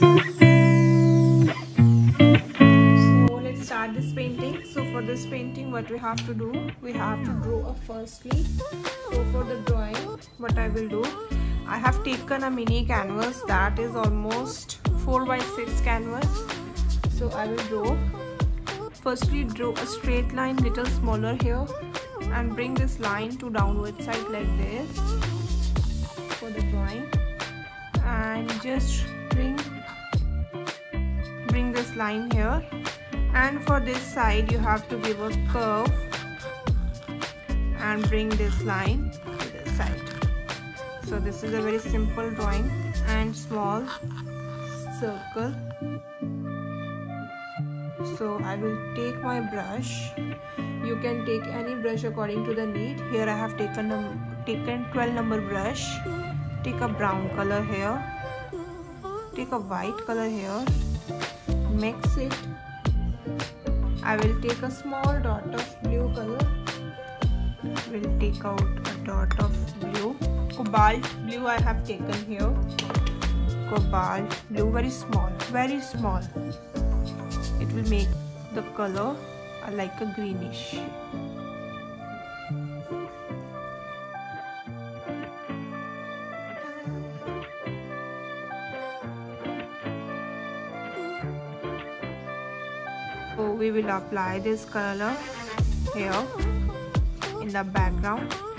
So let's start this painting. So for this painting what we have to do, we have to draw a firstly. So for the drawing what I will do, I have taken a mini canvas that is almost 4 by 6 canvas. So I will draw. Firstly draw a straight line little smaller here and bring this line to downward side like this for the drawing and just bring line here. And for this side you have to give a curve and bring this line to this side. So this is a very simple drawing and small circle. So I will take my brush. You can take any brush according to the need. Here I have taken a taken 12 number brush. Take a brown color here. Take a white color here mix it. I will take a small dot of blue color. Will take out a dot of blue. Cobalt blue I have taken here. Cobalt blue very small very small. It will make the color uh, like a greenish so we will apply this color here in the background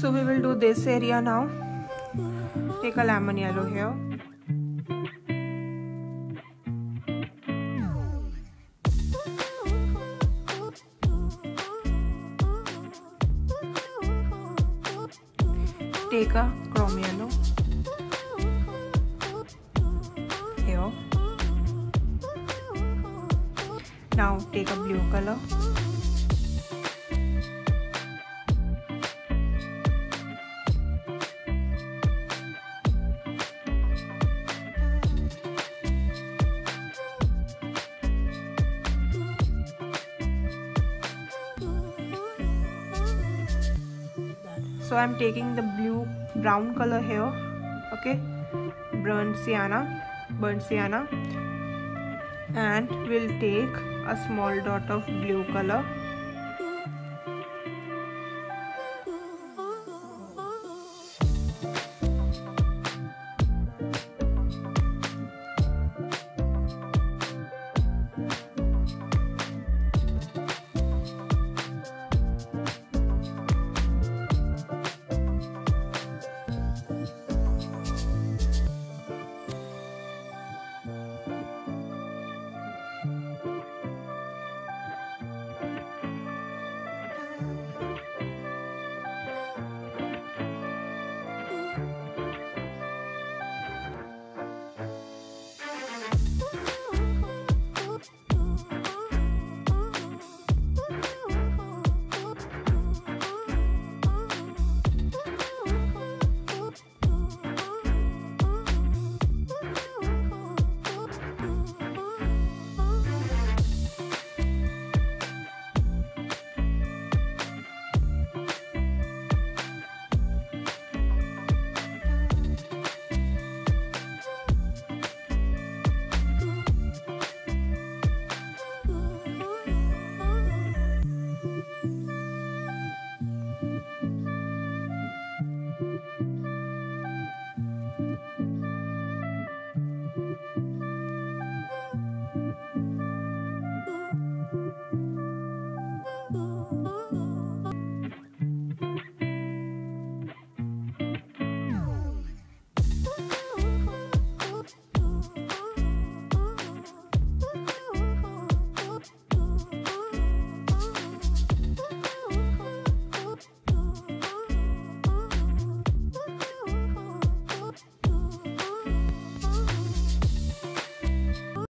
so we will do this area now take a lemon yellow here take a chrome yellow here now take a blue color so i'm taking the blue brown color here okay? Burnt sienna burnt sienna and we'll take a small dot of blue color